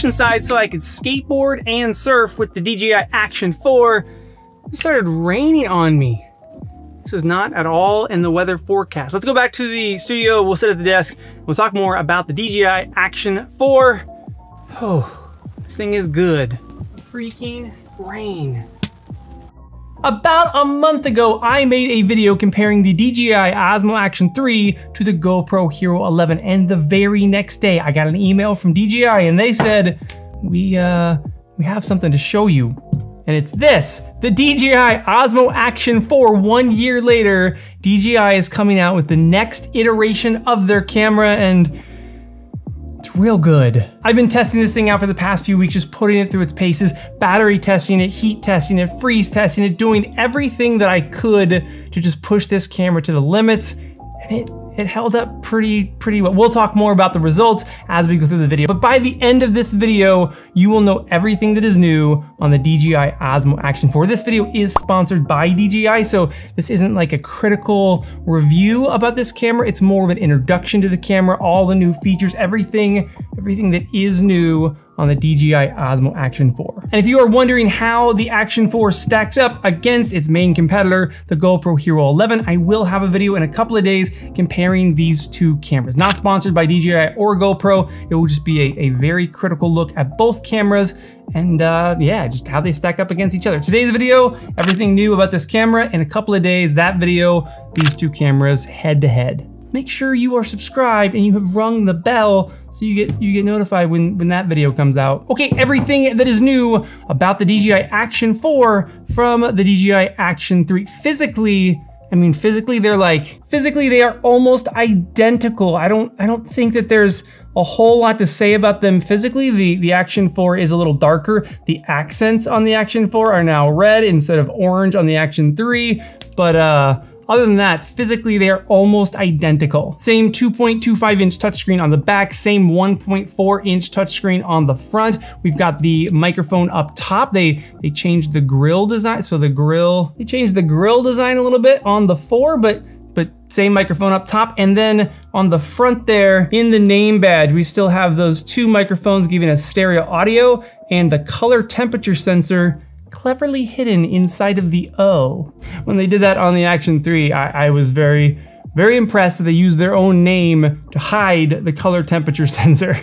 Oceanside so I could skateboard and surf with the DJI Action 4. It started raining on me. This is not at all in the weather forecast. Let's go back to the studio. We'll sit at the desk. We'll talk more about the DJI Action 4. Oh, this thing is good. Freaking rain. About a month ago, I made a video comparing the DJI Osmo Action 3 to the GoPro Hero 11, and the very next day, I got an email from DJI and they said, we, uh, we have something to show you. And it's this, the DJI Osmo Action 4. One year later, DJI is coming out with the next iteration of their camera and real good. I've been testing this thing out for the past few weeks, just putting it through its paces, battery testing it, heat testing it, freeze testing it, doing everything that I could to just push this camera to the limits. And it it held up pretty, pretty well. We'll talk more about the results as we go through the video, but by the end of this video, you will know everything that is new on the DJI Osmo Action 4. This video is sponsored by DJI, so this isn't like a critical review about this camera. It's more of an introduction to the camera, all the new features, everything, everything that is new on the DJI Osmo Action 4. And if you are wondering how the Action 4 stacks up against its main competitor, the GoPro Hero 11, I will have a video in a couple of days comparing these two cameras. Not sponsored by DJI or GoPro, it will just be a, a very critical look at both cameras and uh, yeah, just how they stack up against each other. Today's video, everything new about this camera. In a couple of days, that video, these two cameras head to head make sure you are subscribed and you have rung the bell so you get you get notified when, when that video comes out. Okay, everything that is new about the DJI Action 4 from the DJI Action 3. Physically, I mean, physically they're like, physically they are almost identical. I don't, I don't think that there's a whole lot to say about them physically. The, the Action 4 is a little darker. The accents on the Action 4 are now red instead of orange on the Action 3, but uh, other than that, physically they are almost identical. Same 2.25 inch touchscreen on the back, same 1.4 inch touchscreen on the front. We've got the microphone up top. They, they changed the grill design. So the grill, they changed the grill design a little bit on the 4, but but same microphone up top. And then on the front there, in the name badge, we still have those two microphones giving us stereo audio and the color temperature sensor cleverly hidden inside of the O. When they did that on the Action 3, I, I was very, very impressed that they used their own name to hide the color temperature sensor.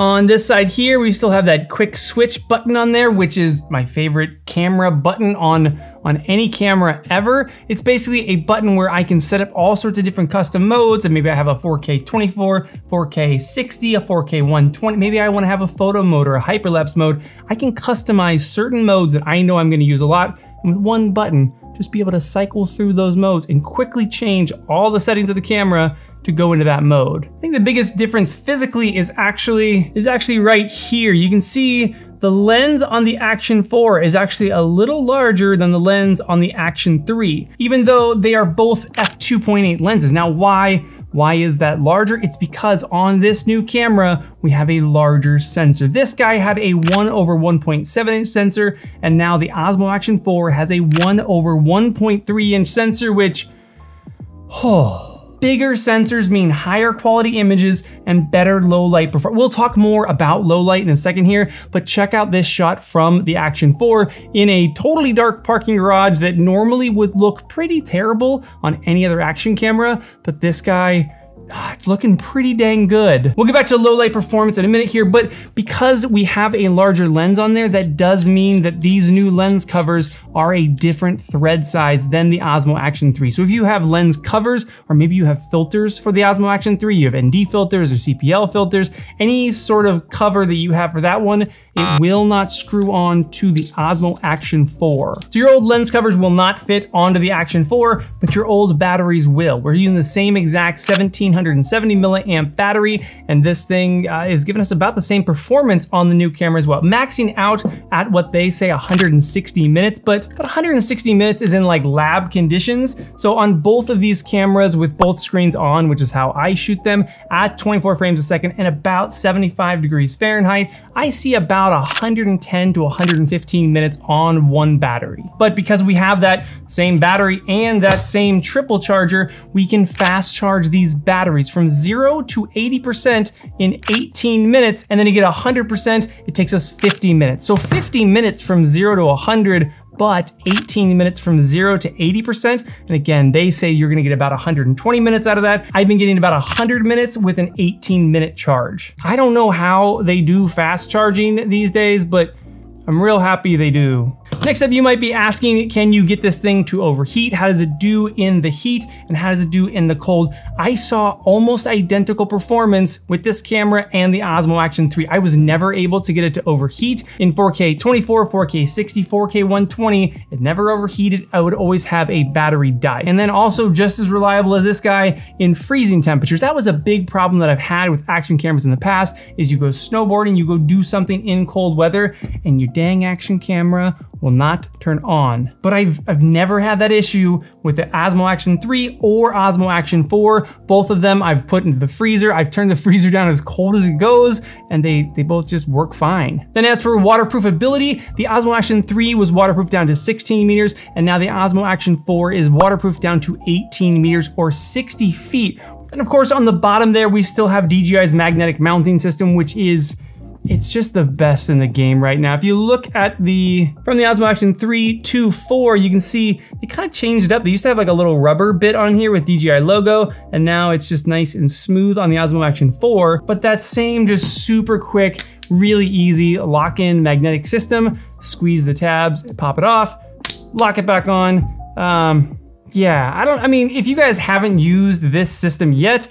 On this side here, we still have that quick switch button on there, which is my favorite camera button on, on any camera ever. It's basically a button where I can set up all sorts of different custom modes, and maybe I have a 4K 24, 4K 60, a 4K 120, maybe I wanna have a photo mode or a hyperlapse mode. I can customize certain modes that I know I'm gonna use a lot, and with one button, just be able to cycle through those modes and quickly change all the settings of the camera to go into that mode. I think the biggest difference physically is actually is actually right here. You can see the lens on the Action 4 is actually a little larger than the lens on the Action 3, even though they are both f2.8 lenses. Now why why is that larger? It's because on this new camera, we have a larger sensor. This guy had a 1 over 1.7 inch sensor, and now the Osmo Action 4 has a 1 over 1.3 inch sensor, which, oh, Bigger sensors mean higher quality images and better low light performance. We'll talk more about low light in a second here, but check out this shot from the Action 4 in a totally dark parking garage that normally would look pretty terrible on any other action camera, but this guy ah, it's looking pretty dang good. We'll get back to low light performance in a minute here, but because we have a larger lens on there, that does mean that these new lens covers are a different thread size than the Osmo Action 3. So if you have lens covers, or maybe you have filters for the Osmo Action 3, you have ND filters or CPL filters, any sort of cover that you have for that one, it will not screw on to the Osmo Action 4. So your old lens covers will not fit onto the Action 4, but your old batteries will. We're using the same exact 1770 milliamp battery, and this thing uh, is giving us about the same performance on the new camera as well. Maxing out at what they say 160 minutes, but, but 160 minutes is in like lab conditions. So on both of these cameras with both screens on, which is how I shoot them, at 24 frames a second and about 75 degrees Fahrenheit, I see about 110 to 115 minutes on one battery. But because we have that same battery and that same triple charger, we can fast charge these batteries batteries from zero to 80% in 18 minutes, and then to get 100%, it takes us 50 minutes. So 50 minutes from zero to 100 but 18 minutes from zero to 80%. And again, they say you're gonna get about 120 minutes out of that. I've been getting about 100 minutes with an 18 minute charge. I don't know how they do fast charging these days, but I'm real happy they do. Next up, you might be asking, can you get this thing to overheat? How does it do in the heat and how does it do in the cold? I saw almost identical performance with this camera and the Osmo Action 3. I was never able to get it to overheat in 4K 24, 4K 60, 4K 120. It never overheated. I would always have a battery die. And then also just as reliable as this guy in freezing temperatures. That was a big problem that I've had with action cameras in the past is you go snowboarding, you go do something in cold weather and your dang action camera will not turn on. But I've, I've never had that issue with the Osmo Action 3 or Osmo Action 4. Both of them I've put into the freezer. I've turned the freezer down as cold as it goes, and they, they both just work fine. Then as for waterproofability, the Osmo Action 3 was waterproof down to 16 meters, and now the Osmo Action 4 is waterproof down to 18 meters or 60 feet. And of course, on the bottom there, we still have DJI's magnetic mounting system, which is it's just the best in the game right now. If you look at the, from the Osmo Action 3 to 4, you can see they kind of changed up. They used to have like a little rubber bit on here with DJI logo, and now it's just nice and smooth on the Osmo Action 4. But that same just super quick, really easy lock-in magnetic system, squeeze the tabs, pop it off, lock it back on. Um, yeah, I don't, I mean, if you guys haven't used this system yet,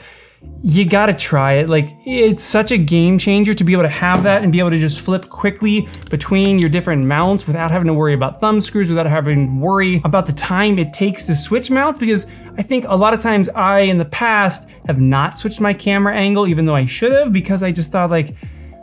you gotta try it. Like, it's such a game changer to be able to have that and be able to just flip quickly between your different mounts without having to worry about thumb screws, without having to worry about the time it takes to switch mounts, because I think a lot of times I, in the past, have not switched my camera angle, even though I should have, because I just thought like,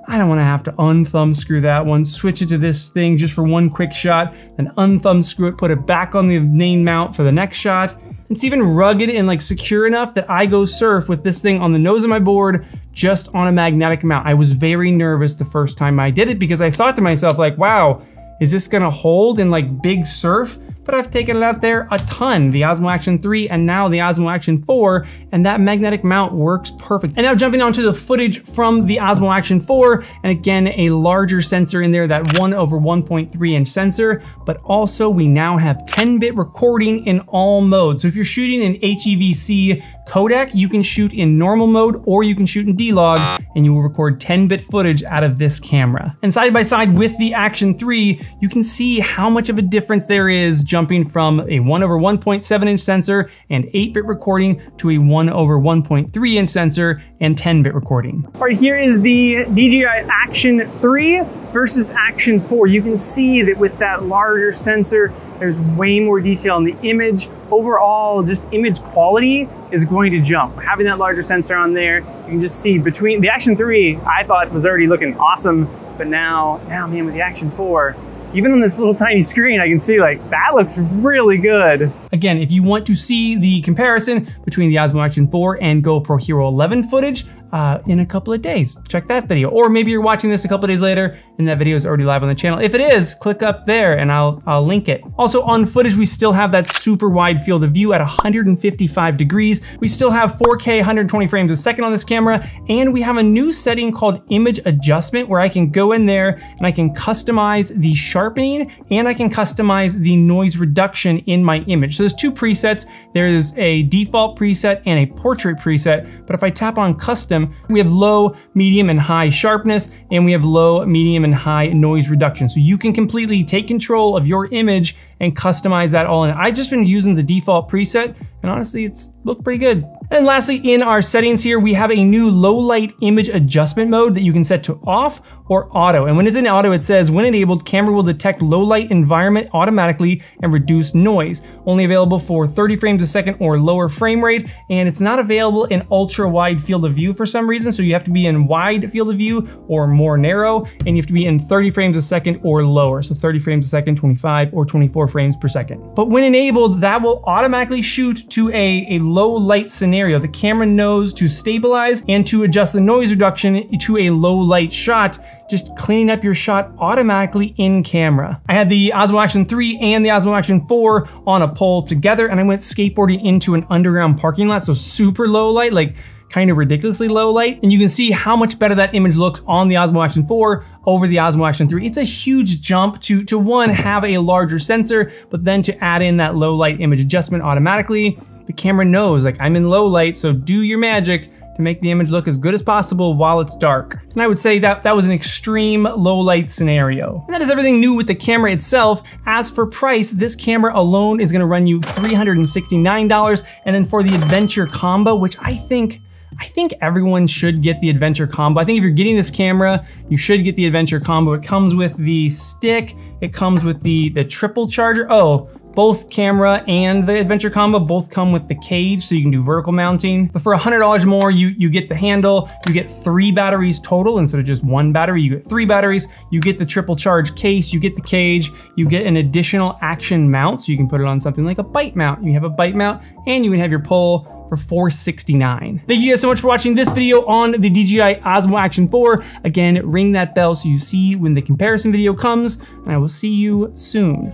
I don't wanna have to unthumb screw that one, switch it to this thing just for one quick shot, then unthumb screw it, put it back on the main mount for the next shot. It's even rugged and like secure enough that I go surf with this thing on the nose of my board just on a magnetic mount. I was very nervous the first time I did it because I thought to myself like, wow, is this gonna hold in like big surf? But I've taken it out there a ton, the Osmo Action 3 and now the Osmo Action 4, and that magnetic mount works perfect. And now jumping onto the footage from the Osmo Action 4, and again, a larger sensor in there, that 1 over 1.3 inch sensor, but also we now have 10-bit recording in all modes. So if you're shooting in HEVC codec, you can shoot in normal mode or you can shoot in D-Log and you will record 10-bit footage out of this camera. And side by side with the Action 3, you can see how much of a difference there is jumping from a 1 over 1.7 inch sensor and 8-bit recording to a 1 over 1.3 inch sensor and 10-bit recording. All right, here is the DJI Action 3 versus Action 4. You can see that with that larger sensor, there's way more detail in the image. Overall, just image quality is going to jump. Having that larger sensor on there, you can just see between the Action 3, I thought was already looking awesome, but now, now man, with the Action 4, even on this little tiny screen, I can see like, that looks really good. Again, if you want to see the comparison between the Osmo Action 4 and GoPro Hero 11 footage, uh, in a couple of days. Check that video. Or maybe you're watching this a couple of days later and that video is already live on the channel. If it is, click up there and I'll, I'll link it. Also on footage, we still have that super wide field of view at 155 degrees. We still have 4K 120 frames a second on this camera and we have a new setting called image adjustment where I can go in there and I can customize the sharpening and I can customize the noise reduction in my image. So there's two presets. There is a default preset and a portrait preset, but if I tap on custom, we have low, medium, and high sharpness, and we have low, medium, and high noise reduction. So you can completely take control of your image and customize that all in. I've just been using the default preset, and honestly, it's looked pretty good. And lastly, in our settings here, we have a new low light image adjustment mode that you can set to off or auto. And when it's in auto, it says, when enabled, camera will detect low light environment automatically and reduce noise. Only available for 30 frames a second or lower frame rate. And it's not available in ultra wide field of view for some reason. So you have to be in wide field of view or more narrow, and you have to be in 30 frames a second or lower. So 30 frames a second, 25 or 24 frames per second. But when enabled, that will automatically shoot to a, a low light scenario. The camera knows to stabilize and to adjust the noise reduction to a low light shot, just cleaning up your shot automatically in camera. I had the Osmo Action 3 and the Osmo Action 4 on a pole together and I went skateboarding into an underground parking lot, so super low light, like kind of ridiculously low light. And you can see how much better that image looks on the Osmo Action 4 over the Osmo Action 3. It's a huge jump to, to one, have a larger sensor, but then to add in that low light image adjustment automatically. The camera knows, like I'm in low light, so do your magic to make the image look as good as possible while it's dark. And I would say that that was an extreme low light scenario. And that is everything new with the camera itself. As for price, this camera alone is gonna run you $369. And then for the adventure combo, which I think I think everyone should get the adventure combo. I think if you're getting this camera, you should get the adventure combo. It comes with the stick, it comes with the, the triple charger. Oh, both camera and the adventure combo both come with the cage so you can do vertical mounting. But for $100 more, you, you get the handle, you get three batteries total instead of just one battery, you get three batteries, you get the triple charge case, you get the cage, you get an additional action mount so you can put it on something like a bite mount. You have a bite mount and you can have your pole for 469. Thank you guys so much for watching this video on the DJI Osmo Action 4. Again, ring that bell so you see when the comparison video comes, and I will see you soon.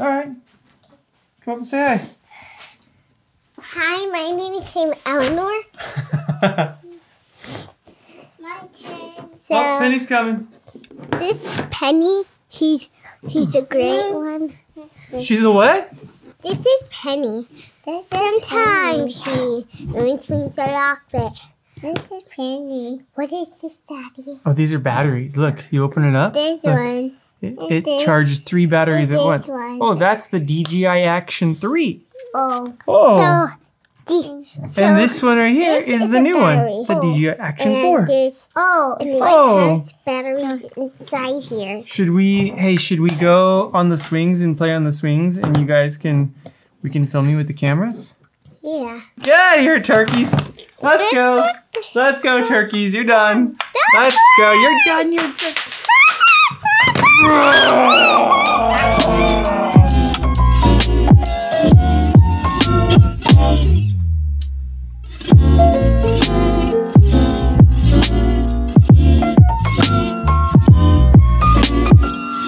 All right, come up and say hi. Hi, my name is Sam Eleanor. my turn. So, oh, Penny's coming. This is Penny, she's she's a great one. She's a what? This is Penny. This Sometimes she ruins me a lot bit. This is Penny. What is this, Daddy? Oh, these are batteries. Look, you open it up. This Look, one. It, it this- charges three batteries at once. one. Oh, that's the DJI Action 3. Oh. Oh. So, the, so and this one right here is, is the new battery. one, the Oh. DJI Action and 4. This, oh, it Oh. has batteries inside here. Should we, hey, should we go on the swings and play on the swings and you guys can, we can film you with the cameras? Yeah. Get out of here, turkeys. Let's go. Let's go, turkeys. You're done. Let's go. You're done. You're done.